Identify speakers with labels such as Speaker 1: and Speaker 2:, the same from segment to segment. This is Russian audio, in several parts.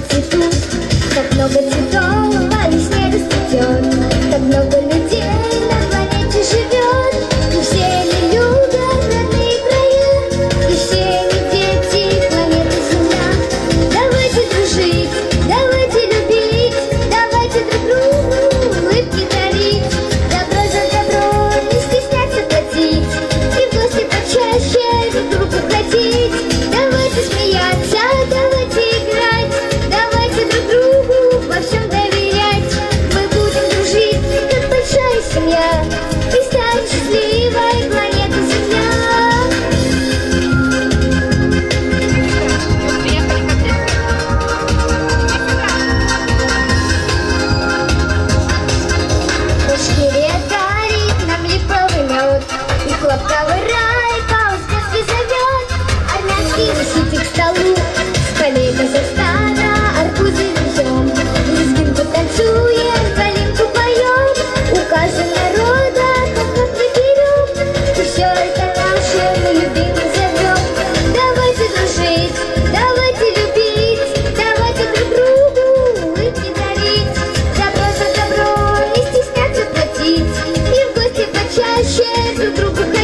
Speaker 1: to прощает друг друга.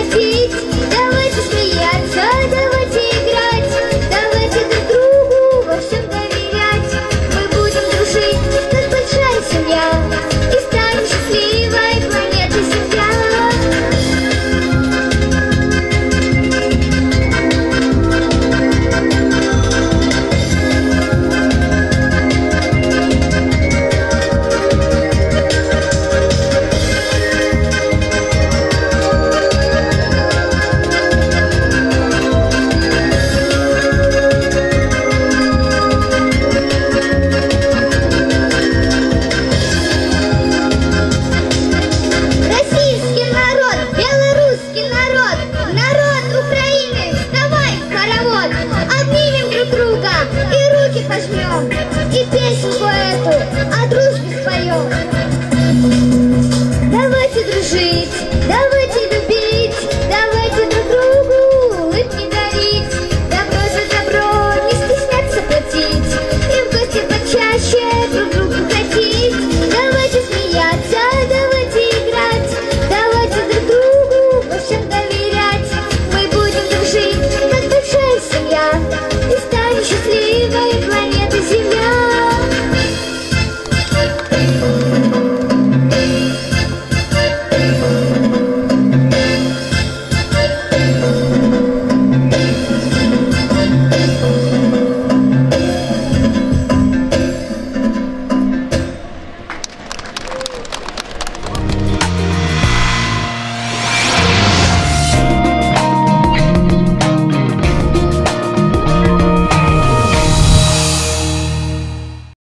Speaker 1: и песенку поэту, о дружбе споем. Давайте дружить, давайте